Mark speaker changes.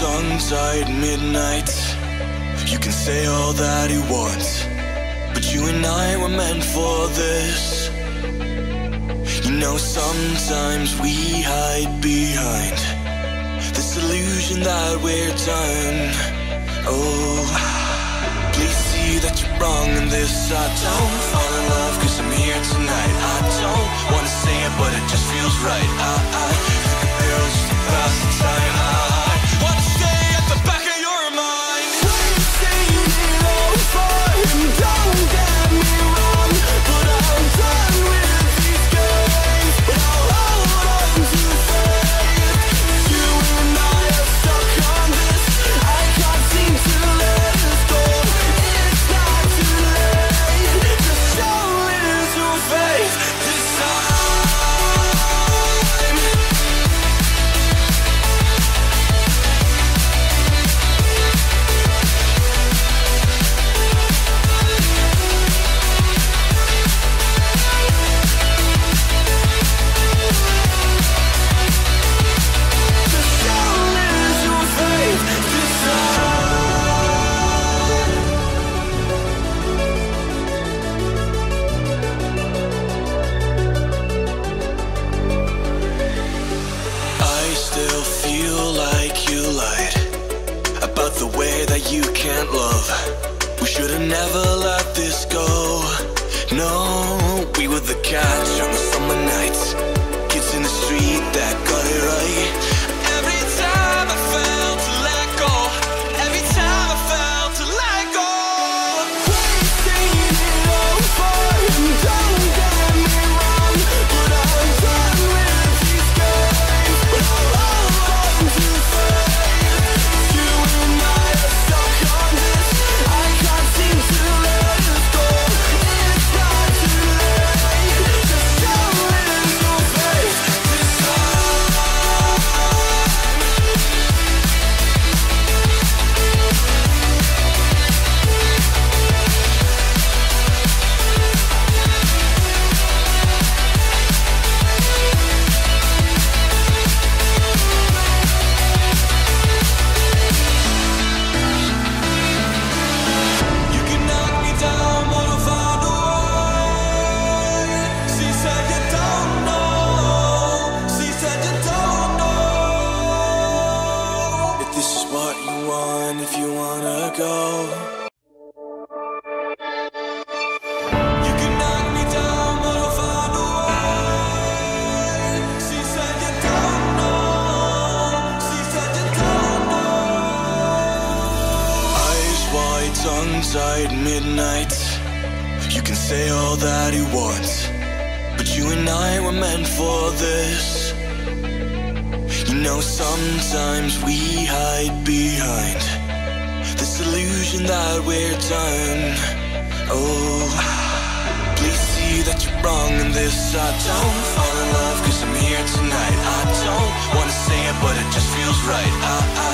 Speaker 1: tongue-tied midnight. You can say all that you want But you and I were meant for this. You know sometimes we hide behind This illusion that we're done. Oh Please see that you're wrong in this. I don't fall in love cause I'm here tonight. I don't wanna say it but it just feels right. I, I
Speaker 2: you can't
Speaker 1: love. We should have never let this go. No, wide, tongue tied, midnight. You can say all that you want, but you and I were meant for this. You know, sometimes we hide behind this illusion that we're done. Oh, please see that you're wrong in this. I don't fall in love cause I'm here tonight. I don't wanna say it, but it just feels right. I, I